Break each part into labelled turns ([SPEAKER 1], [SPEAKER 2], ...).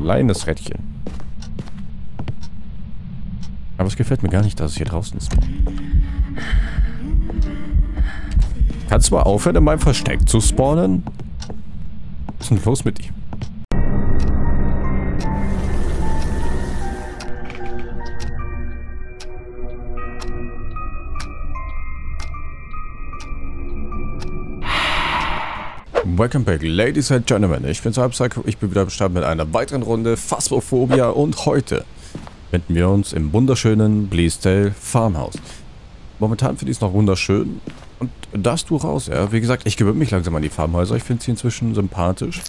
[SPEAKER 1] kleines Rädchen. Aber es gefällt mir gar nicht, dass es hier draußen ist. Kannst du mal aufhören, in meinem Versteck zu spawnen? Was ist denn los mit ihm? Welcome back, Ladies and Gentlemen. Ich bin Cyberpsycho, ich bin wieder Start mit einer weiteren Runde Phasmophobia und heute finden wir uns im wunderschönen Bleasdale Farmhouse. Momentan finde ich es noch wunderschön und das du raus, ja. Wie gesagt, ich gewöhne mich langsam an die Farmhäuser. Ich finde sie inzwischen sympathisch.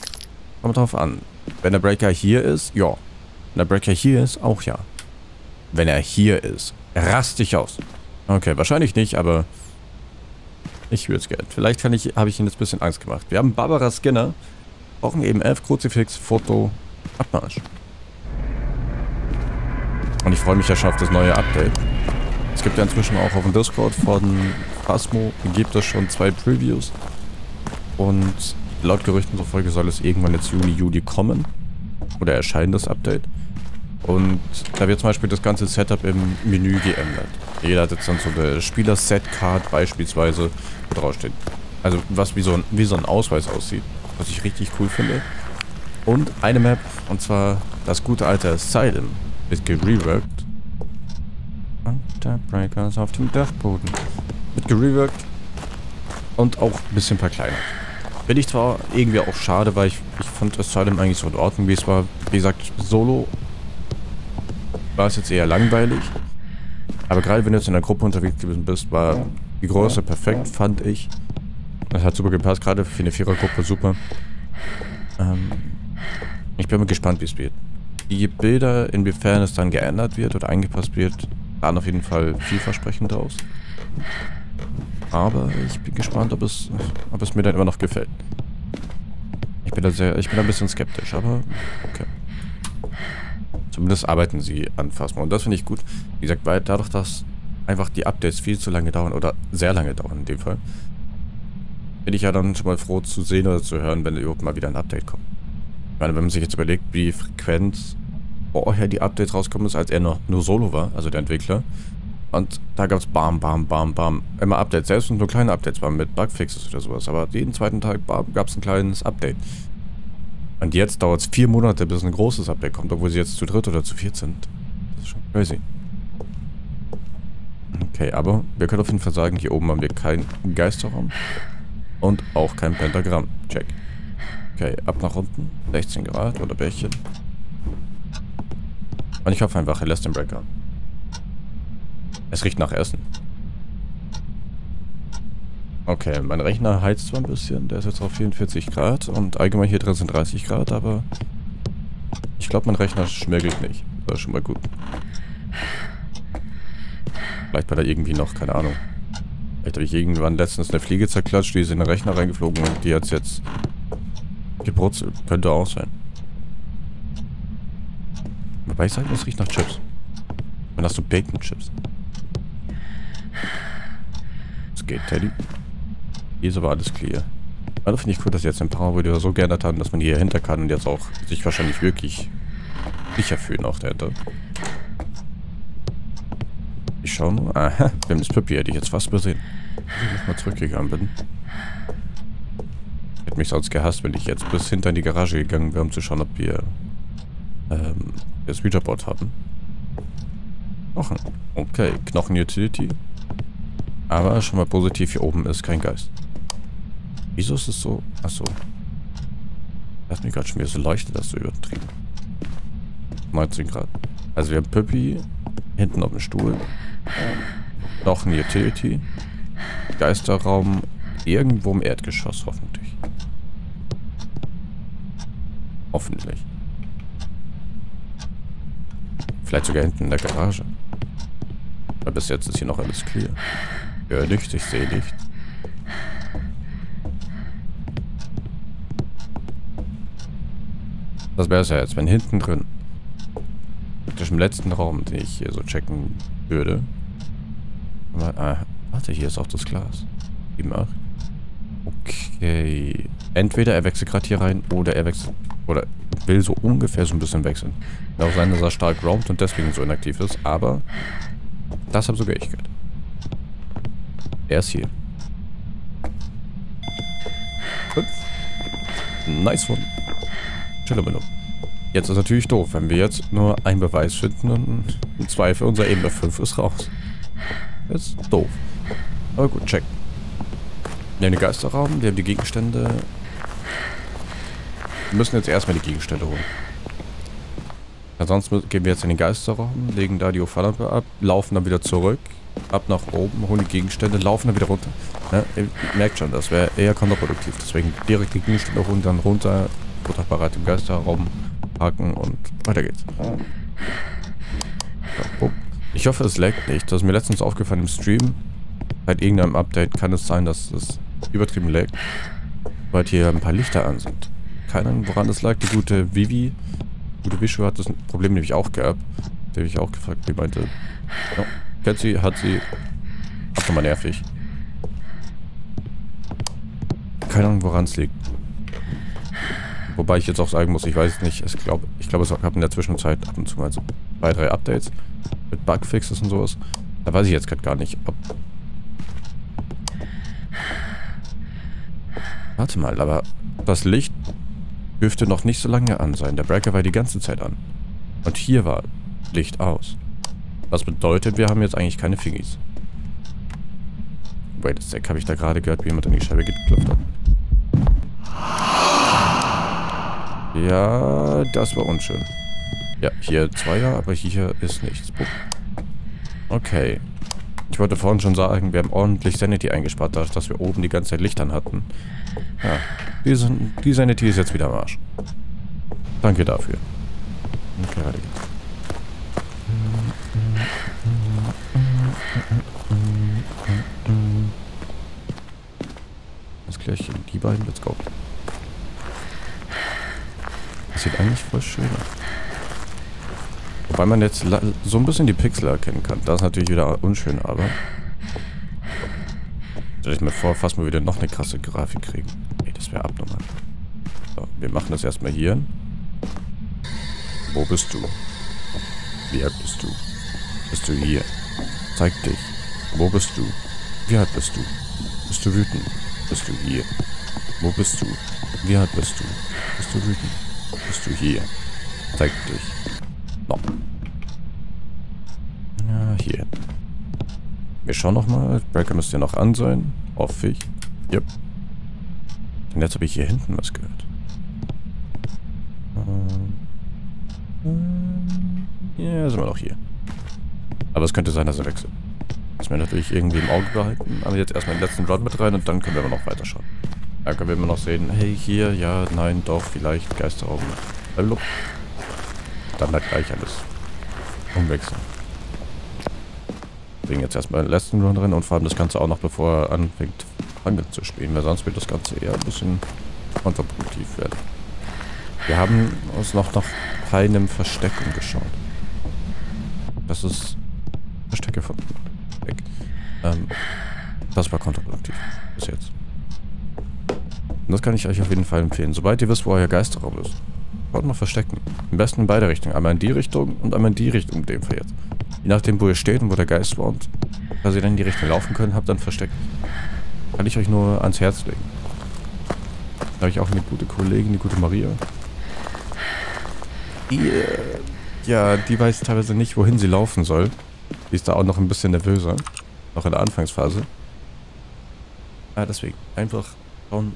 [SPEAKER 1] Kommt drauf an. Wenn der Breaker hier ist, ja. Wenn der Breaker hier ist, auch ja. Wenn er hier ist, rast dich aus. Okay, wahrscheinlich nicht, aber ich würde es gerne. Vielleicht ich, habe ich Ihnen jetzt ein bisschen Angst gemacht. Wir haben Barbara Skinner. Brauchen eben F, Kruzifix, Foto, Abmarsch. Und ich freue mich ja schon auf das neue Update. Es gibt ja inzwischen auch auf dem Discord von Phasmo, gibt es schon zwei Previews. Und laut Gerüchten zufolge soll es irgendwann jetzt Juni, Juli kommen. Oder erscheinen das Update. Und da wird zum Beispiel das ganze Setup im Menü geändert. Jeder hat jetzt dann so eine Spieler-Set-Card beispielsweise, wo draufsteht. Also was wie so, ein, wie so ein Ausweis aussieht, was ich richtig cool finde. Und eine Map, und zwar das gute alte Asylum, ist gereworked. Underbreakers auf dem Dachboden. Wird gereworked und auch ein bisschen verkleinert. Finde ich zwar irgendwie auch schade, weil ich, ich fand Asylum eigentlich so in Ordnung, wie es war. Wie gesagt, Solo war es jetzt eher langweilig. Aber gerade wenn du jetzt in der Gruppe unterwegs gewesen bist, war die Größe perfekt, fand ich. Das hat super gepasst, gerade für eine Vierergruppe super. Ähm, ich bin mal gespannt, wie es wird. Die Bilder, inwiefern es dann geändert wird oder angepasst wird, sahen auf jeden Fall vielversprechend aus. Aber ich bin gespannt, ob es, ob es mir dann immer noch gefällt. Ich bin da sehr, ich bin da ein bisschen skeptisch, aber okay. Zumindest arbeiten sie an Phasma. Und das finde ich gut. Wie gesagt, weil dadurch, dass einfach die Updates viel zu lange dauern oder sehr lange dauern in dem Fall, bin ich ja dann schon mal froh zu sehen oder zu hören, wenn überhaupt mal wieder ein Update kommt. Ich meine, wenn man sich jetzt überlegt, wie frequent vorher die Updates rauskommen ist, als er noch nur Solo war, also der Entwickler. Und da gab es bam, bam, bam, bam. Immer Updates, selbst wenn nur kleine Updates waren mit Bugfixes oder sowas. Aber jeden zweiten Tag gab es ein kleines Update. Und jetzt dauert es vier Monate, bis ein großes Update kommt, obwohl sie jetzt zu dritt oder zu viert sind. Das ist schon crazy. Okay, aber wir können auf jeden Fall sagen, hier oben haben wir keinen Geisterraum. Und auch kein Pentagramm. Check. Okay, ab nach unten. 16 Grad oder Bärchen. Und ich hoffe einfach, er lässt den Breaker. Es riecht nach Essen. Okay, mein Rechner heizt zwar ein bisschen, der ist jetzt auf 44 Grad und allgemein hier drin sind 30 Grad, aber ich glaube, mein Rechner schmirgelt nicht. Das ist schon mal gut. Vielleicht war da irgendwie noch, keine Ahnung. Vielleicht habe ich irgendwann letztens eine Fliege zerklatscht, die ist in den Rechner reingeflogen und die hat jetzt gebrutzelt. Könnte auch sein. Wobei ich sagen muss, riecht nach Chips. Dann hast du Bacon-Chips. Es geht, Teddy. Hier ist aber alles clear. Also finde ich cool, dass sie jetzt paar Video so geändert haben, dass man hier hinter kann und jetzt auch sich wahrscheinlich wirklich sicher fühlen auch dahinter. Ich schau nur. Aha, wir haben das Papier, hätte ich jetzt fast besehen. Ich nochmal zurückgegangen bin. Hätte mich sonst gehasst, wenn ich jetzt bis hinter in die Garage gegangen wäre, um zu schauen, ob wir ähm, das Readerboard haben. Knochen. Okay, Knochen-Utility. Aber schon mal positiv, hier oben ist kein Geist. Wieso ist es so? Achso. Lass mich gerade schon wieder so leuchtet, das so übertrieben. 19 Grad. Also wir haben Püppi hinten auf dem Stuhl. Noch ein Utility. Geisterraum irgendwo im Erdgeschoss, hoffentlich. Hoffentlich. Vielleicht sogar hinten in der Garage. Weil bis jetzt ist hier noch alles clear. Höre nichts, ich sehe nichts. Das wäre es ja jetzt, wenn hinten drin, praktisch im letzten Raum, den ich hier so checken würde. Aber, ah, warte, hier ist auch das Glas. 7, 8. Okay. entweder er wechselt gerade hier rein oder er wechselt oder will so ungefähr so ein bisschen wechseln. Kann auch sein, dass er stark roamt und deswegen so inaktiv ist, aber das habe sogar ich gehört. Er ist hier. Fünf. Nice one. Chillabello. Jetzt ist natürlich doof, wenn wir jetzt nur einen Beweis finden und im Zweifel unser Ebene 5 ist raus. Ist doof. Aber gut, check. Wir haben den Geisterraum, wir haben die Gegenstände. Wir müssen jetzt erstmal die Gegenstände holen. Ansonsten gehen wir jetzt in den Geisterraum, legen da die Opferlampe ab, laufen dann wieder zurück, ab nach oben, holen die Gegenstände, laufen dann wieder runter. Ja, ihr merkt schon, das wäre eher kontraproduktiv. Deswegen direkt die Gegenstände holen, dann runter, bereit im Geisterraum parken und weiter geht's. Ich hoffe, es laggt nicht. Das ist mir letztens aufgefallen im Stream. Bei irgendeinem Update kann es sein, dass es übertrieben laggt, weil hier ein paar Lichter an sind. Keine Ahnung, woran das lag. Die gute Vivi, gute Vishu hat das Problem nämlich auch gehabt. Die habe ich auch gefragt. Die meinte, ja, kennt sie, hat sie. Abnormal nervig. Keine Ahnung, woran es liegt. Wobei ich jetzt auch sagen muss, ich weiß es nicht. Ich glaube, ich glaube, es gab in der Zwischenzeit ab und zu mal so zwei, drei Updates mit Bugfixes und sowas. Da weiß ich jetzt gerade gar nicht, ob... Warte mal, aber das Licht dürfte noch nicht so lange an sein. Der Breaker war die ganze Zeit an. Und hier war Licht aus. Was bedeutet, wir haben jetzt eigentlich keine Fingis. Wait a sec, habe ich da gerade gehört, wie jemand an die Scheibe geklopft hat? Ja, das war unschön. Ja, hier Zweier, aber hier ist nichts. Okay. Ich wollte vorhin schon sagen, wir haben ordentlich Sanity eingespart, dadurch, dass wir oben die ganze Zeit Lichtern hatten. Ja, die, die Sanity ist jetzt wieder am Arsch. Danke dafür. Okay. Das gleich die beiden, let's go. Das sieht eigentlich voll schön aus. Wobei man jetzt so ein bisschen die Pixel erkennen kann. Das ist natürlich wieder unschön, aber... Stell ich mir vor, fast mal wieder noch eine krasse Grafik kriegen. Ey, das wäre abnormal. So, wir machen das erstmal hier. Wo bist du? Wie alt bist du? Bist du hier? Zeig dich. Wo bist du? Wie alt bist du? Bist du wütend? Bist du hier? Wo bist du? Wie alt bist du? Bist du wütend? Bist du hier. Zeig dich. No. Ja, hier. Wir schauen nochmal. Breaker müsste ja noch an sein. Hoffe ich. Yep. Und jetzt habe ich hier hinten was gehört. Ähm, ja, sind wir noch hier. Aber es könnte sein, dass er wechselt. Das wir natürlich irgendwie im Auge behalten. Aber jetzt erstmal den letzten Run mit rein und dann können wir aber noch weiterschauen. Da können wir immer noch sehen, hey, hier, ja, nein, doch, vielleicht, Geisterraum. Hallo. Dann halt gleich alles umwechseln. Bringen jetzt erstmal den letzten Run drin und vor allem das Ganze auch noch, bevor er anfängt, Fangen zu spielen, weil sonst wird das Ganze eher ein bisschen kontraproduktiv werden. Wir haben uns noch nach keinem Versteck umgeschaut. Das ist Verstecke von. Ähm, das war kontraproduktiv. Bis jetzt. Und das kann ich euch auf jeden Fall empfehlen. Sobald ihr wisst, wo euer Geisterraum ist, schaut mal verstecken. Am besten in beide Richtungen. Einmal in die Richtung und einmal in die Richtung, in dem Fall jetzt. Je nachdem, wo ihr steht und wo der Geist wohnt, dass ihr dann in die Richtung laufen könnt, habt dann versteckt. Kann ich euch nur ans Herz legen. Da habe ich auch eine gute Kollegin, die gute Maria. Die, ja, die weiß teilweise nicht, wohin sie laufen soll. Die ist da auch noch ein bisschen nervöser. Noch in der Anfangsphase. Ja, deswegen. Einfach schauen,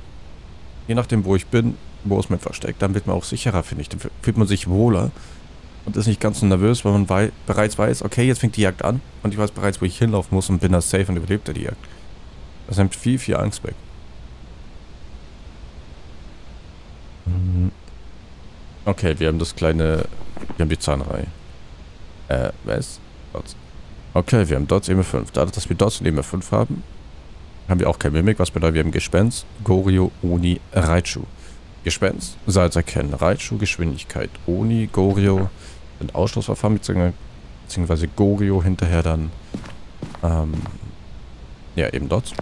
[SPEAKER 1] je nachdem, wo ich bin, wo es mir versteckt, dann wird man auch sicherer, finde ich. Dann fühlt man sich wohler und ist nicht ganz so nervös, weil man wei bereits weiß, okay, jetzt fängt die Jagd an und ich weiß bereits, wo ich hinlaufen muss und bin da safe und überlebt die Jagd. Das nimmt viel, viel Angst weg. Mhm. Okay, wir haben das kleine... Wir haben die Zahnreihe. Äh, was? Dots. Okay, wir haben Dots EM5. Dadurch, dass wir Dots und EM5 haben, haben wir auch kein Mimik, was bedeutet, wir haben Gespenst, Gorio, Oni, Raichu. Gespenst, Salz erkennen, Raichu, Geschwindigkeit, Oni, Gorio sind Ausschlussverfahren, beziehungsweise Gorio hinterher dann, ähm, ja, eben dort.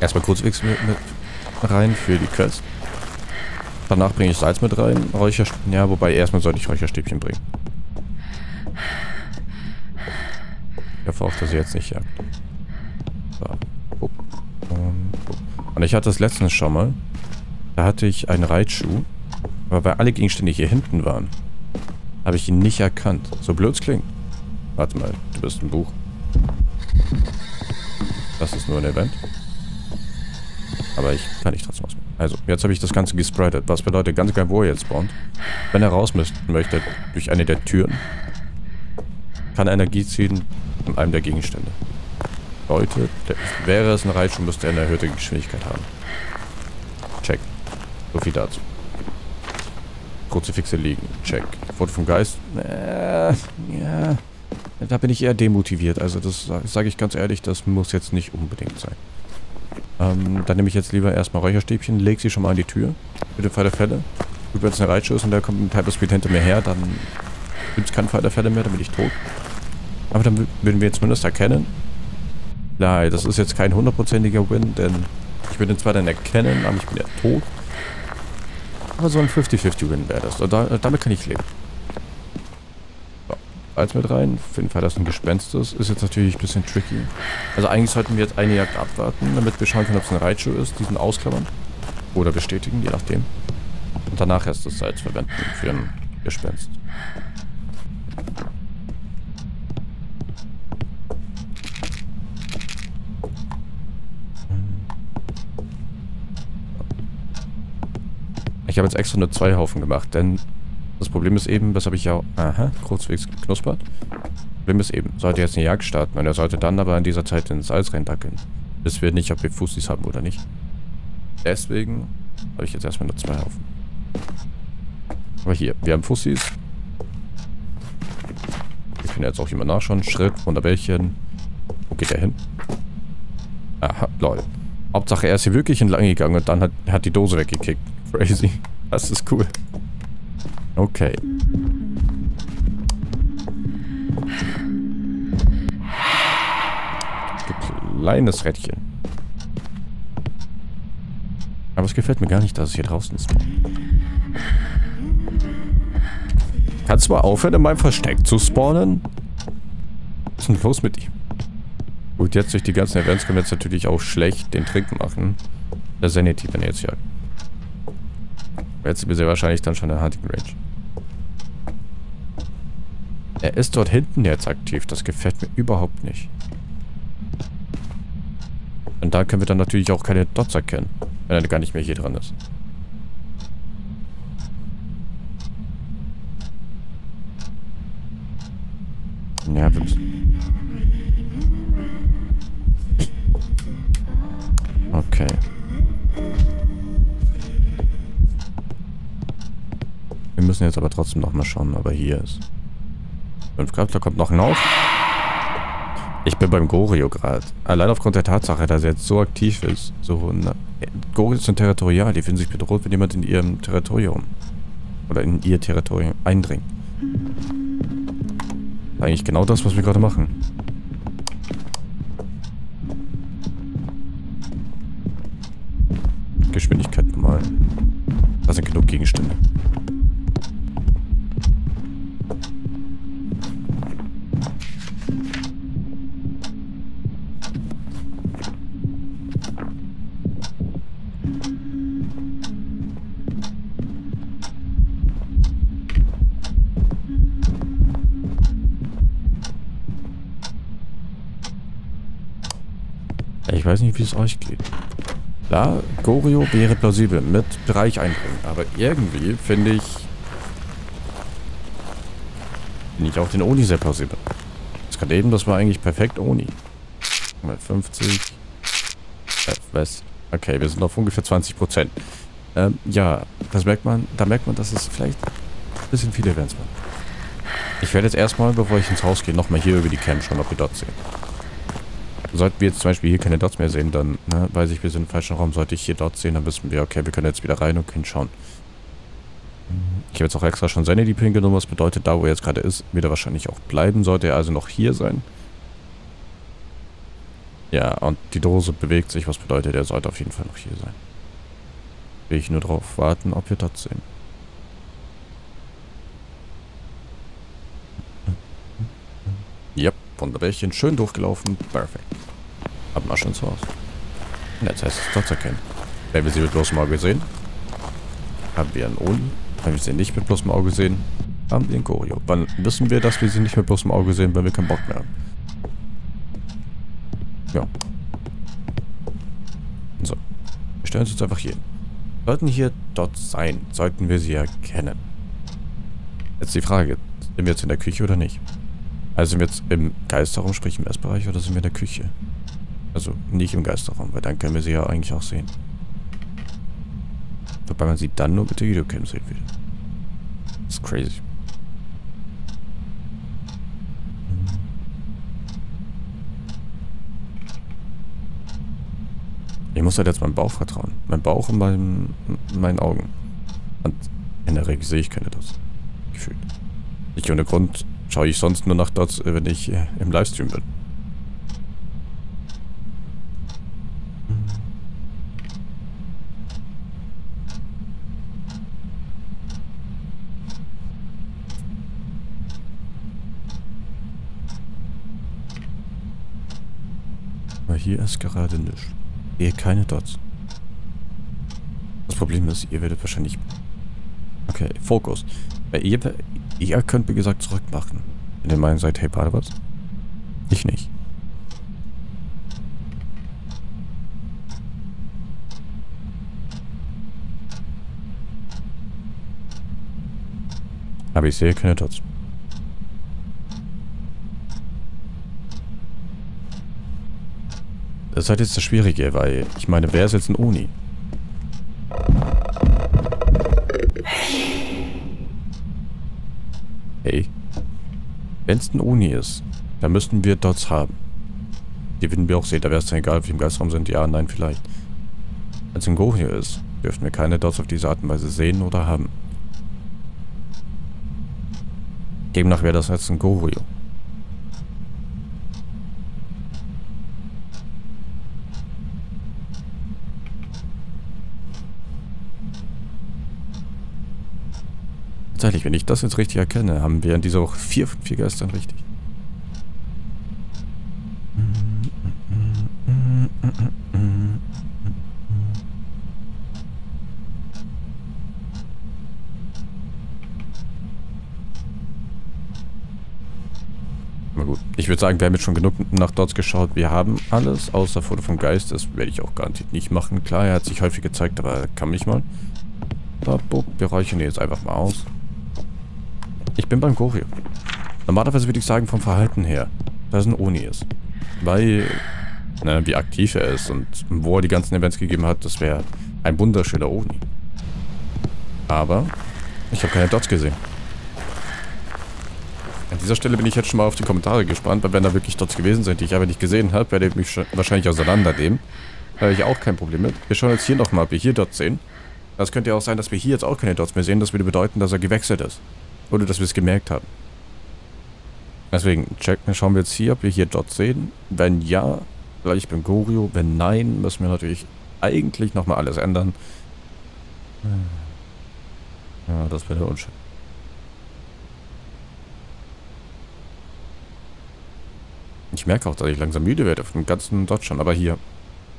[SPEAKER 1] Erstmal kurz mit, mit rein für die Quest. Danach bringe ich Salz mit rein. Räucherstäbchen. Ja, wobei erstmal sollte ich Räucherstäbchen bringen. Ich hoffe auch, dass sie jetzt nicht jagt. Und ich hatte das letztens schon mal. Da hatte ich einen Reitschuh. Aber weil alle Gegenstände hier hinten waren, habe ich ihn nicht erkannt. So blöd es klingt. Warte mal, du bist ein Buch. Das ist nur ein Event. Aber ich kann nicht trotzdem ausmachen. Also, jetzt habe ich das Ganze gespreadet. Was bedeutet ganz egal, wo er jetzt spawnt. Wenn er raus möchte, durch eine der Türen, kann er Energie ziehen von einem der Gegenstände. Leute, wäre es ein Reitschuh, müsste er eine erhöhte Geschwindigkeit haben. Check. So viel dazu. Kruzifixe liegen. Check. Foto vom Geist. Äh, ja. Da bin ich eher demotiviert. Also das sage ich ganz ehrlich, das muss jetzt nicht unbedingt sein. Ähm, dann nehme ich jetzt lieber erstmal Räucherstäbchen, lege sie schon mal an die Tür. Für den Fall der Fälle. Wenn es eine Reitschuss und der kommt mit Hyperspeed hinter mir her, dann gibt es keinen Fall der Fälle mehr, dann bin ich tot. Aber dann würden wir zumindest erkennen. Nein, das ist jetzt kein hundertprozentiger Win, denn ich würde ihn zwar dann erkennen, aber ich bin ja tot. Aber so ein 50-50-Win wäre das. Und da, damit kann ich leben. So, Salz mit rein. Auf jeden Fall, dass ein Gespenst ist. Ist jetzt natürlich ein bisschen tricky. Also eigentlich sollten wir jetzt eine Jagd abwarten, damit wir schauen können, ob es ein Reitschuh ist. Diesen ausklammern. Oder bestätigen, je nachdem. Und danach erst das Salz verwenden für ein Gespenst. Ich habe jetzt extra nur zwei Haufen gemacht, denn das Problem ist eben, das habe ich ja... Aha, kurzwegs geknuspert. Problem ist eben, sollte jetzt eine Jagd starten und er sollte dann aber in dieser Zeit ins Salz reindackeln. Wissen wir nicht, ob wir Fussis haben oder nicht. Deswegen habe ich jetzt erstmal nur zwei Haufen. Aber hier, wir haben Fussis. Wir können jetzt auch jemand nachschauen. Schritt, Wunderbällchen. Wo geht er hin? Aha, lol. Hauptsache, er ist hier wirklich entlang gegangen und dann hat, hat die Dose weggekickt. Crazy. Das ist cool. Okay. Kleines Rädchen. Aber es gefällt mir gar nicht, dass es hier draußen ist. Kannst du mal aufhören, in meinem Versteck zu spawnen? Was ist denn los mit ihm? Gut, jetzt durch die ganzen Events können wir jetzt natürlich auch schlecht den Trick machen. Der Sanity, er jetzt jagt. Jetzt sind wir sehr wahrscheinlich dann schon in der Hunting Range. Er ist dort hinten jetzt aktiv. Das gefällt mir überhaupt nicht. Und da können wir dann natürlich auch keine Dots erkennen, wenn er gar nicht mehr hier dran ist. Ja, wir müssen... Okay. Müssen jetzt aber trotzdem noch mal schauen, ob er hier ist. 5 Grad, da kommt noch ein Haus. Ich bin beim Gorio gerade. Allein aufgrund der Tatsache, dass er jetzt so aktiv ist. So, na, Gorio sind territorial. Die finden sich bedroht, wenn jemand in ihrem Territorium oder in ihr Territorium eindringt. Eigentlich genau das, was wir gerade machen. Geschwindigkeit normal. Da sind genug Gegenstände. Weiß nicht, wie es euch geht. Klar, Gorio wäre plausibel mit Bereich einbringen, aber irgendwie finde ich finde ich auch den Oni sehr plausibel. Das gerade eben, das war eigentlich perfekt Oni. Mal 50. Äh, was? Okay, wir sind auf ungefähr 20 Prozent. Ähm, ja, das merkt man, da merkt man, dass es vielleicht ein bisschen viele Events waren. Ich werde jetzt erstmal, bevor ich ins Haus gehe, nochmal hier über die Cam schauen, ob wir dort sehen. Sollten wir jetzt zum Beispiel hier keine Dots mehr sehen, dann ne, weiß ich, wir sind im falschen Raum. Sollte ich hier Dots sehen, dann wissen wir, okay, wir können jetzt wieder rein und können schauen. Ich habe jetzt auch extra schon seine Liebling genommen, was bedeutet, da wo er jetzt gerade ist, wird er wahrscheinlich auch bleiben. Sollte er also noch hier sein. Ja, und die Dose bewegt sich, was bedeutet, er sollte auf jeden Fall noch hier sein. Will ich nur darauf warten, ob wir dort sehen. Ja, Wunderbärchen. Schön durchgelaufen. Perfekt. Schon zu Hause. Jetzt heißt es dort erkennen. Wenn wir sie mit bloßem Auge sehen, haben wir einen Oni. Wenn wir sie nicht mit bloßem Auge sehen, haben wir einen Gorio. Wann wissen wir, dass wir sie nicht mit bloßem Auge sehen, weil wir keinen Bock mehr haben? Ja. So. Wir stellen uns jetzt einfach hier hin. Sollten hier dort sein, sollten wir sie erkennen. Jetzt die Frage, sind wir jetzt in der Küche oder nicht? Also sind wir jetzt im Geisterraum, sprich im Essbereich, oder sind wir in der Küche? Also nicht im Geisterraum, weil dann können wir sie ja eigentlich auch sehen. Wobei man sie dann nur mit der Videocam sehen will. Das ist crazy. Ich muss halt jetzt meinem Bauch vertrauen. Mein Bauch und meinem, meinen Augen. Und in der Regel sehe ich keine Dots. Gefühlt. Nicht ohne Grund schaue ich sonst nur nach Dots, wenn ich äh, im Livestream bin. Hier ist gerade nichts. Ich sehe keine Dots. Das Problem ist, ihr werdet wahrscheinlich... Okay, Fokus. Ihr, ihr könnt, wie gesagt, zurückmachen. Wenn ihr meinen seid, hey, warte was? Ich nicht. Aber ich sehe keine Dots. Das ist halt jetzt das Schwierige, weil ich meine, wer ist jetzt ein Uni? Hey. Wenn es ein Uni ist, dann müssten wir Dots haben. Die würden wir auch sehen. Da wäre es dann egal, ob wir im Geistraum sind. Ja, nein, vielleicht. Wenn es ein Gorio ist, dürften wir keine Dots auf diese Art und Weise sehen oder haben. Demnach wäre das jetzt ein Gorio. Tatsächlich, wenn ich das jetzt richtig erkenne, haben wir in dieser Woche vier von vier Geistern richtig. Na gut, ich würde sagen, wir haben jetzt schon genug nach Dots geschaut. Wir haben alles, außer Foto vom Geist. Das werde ich auch garantiert nicht machen. Klar, er hat sich häufig gezeigt, aber er kann mich mal. Wir ihn jetzt einfach mal aus. Ich bin beim Gorio. Normalerweise würde ich sagen, vom Verhalten her, dass es ein Oni ist. Weil, ne, wie aktiv er ist und wo er die ganzen Events gegeben hat, das wäre ein wunderschöner Oni. Aber ich habe keine Dots gesehen. An dieser Stelle bin ich jetzt schon mal auf die Kommentare gespannt, weil wenn da wirklich Dots gewesen sind, die ich aber nicht gesehen habe, werde ich mich wahrscheinlich auseinandernehmen. Da habe ich auch kein Problem mit. Wir schauen jetzt hier nochmal, ob wir hier Dots sehen. Das könnte ja auch sein, dass wir hier jetzt auch keine Dots mehr sehen. Das würde bedeuten, dass er gewechselt ist. Oder dass wir es gemerkt haben. Deswegen checken, schauen wir jetzt hier, ob wir hier Dots sehen. Wenn ja, gleich beim Gorio. Wenn nein, müssen wir natürlich eigentlich nochmal alles ändern. Ja, das wäre unschön. Ich merke auch, dass ich langsam müde werde von dem ganzen Dot schon. Aber hier,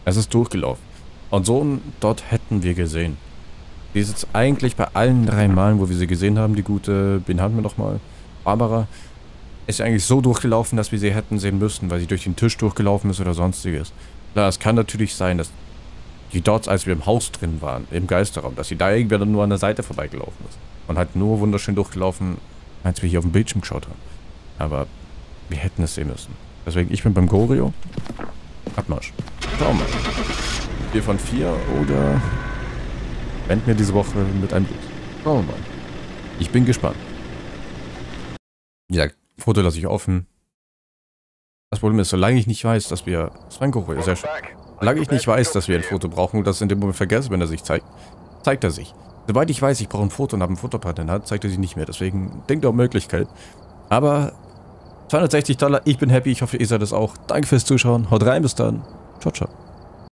[SPEAKER 1] es ist durchgelaufen. Und so ein Dot hätten wir gesehen. Die ist jetzt eigentlich bei allen drei Malen, wo wir sie gesehen haben, die gute, wen haben wir nochmal? Barbara. Ist eigentlich so durchgelaufen, dass wir sie hätten sehen müssen, weil sie durch den Tisch durchgelaufen ist oder sonstiges. Klar, es kann natürlich sein, dass die Dots, als wir im Haus drin waren, im Geisterraum, dass sie da irgendwie dann nur an der Seite vorbeigelaufen ist. Und halt nur wunderschön durchgelaufen, als wir hier auf dem Bildschirm geschaut haben. Aber wir hätten es sehen müssen. Deswegen, ich bin beim Gorio. Abmarsch. Schau mal. Vier von vier oder Enden wir diese Woche mit einem Blut. Schauen wir mal. Ich bin gespannt. Ja, Foto lasse ich offen. Das Problem ist, solange ich nicht weiß, dass wir... Franco, sehr schön. Solange ich nicht weiß, dass wir ein Foto brauchen und das in dem Moment vergesse, wenn er sich zeigt, zeigt er sich. Sobald ich weiß, ich brauche ein Foto und habe einen Fotopartner zeigt er sich nicht mehr. Deswegen denkt auch Möglichkeit. Aber 260 Dollar, ich bin happy. Ich hoffe, ihr seid es auch. Danke fürs Zuschauen. Haut rein, bis dann. Ciao, ciao.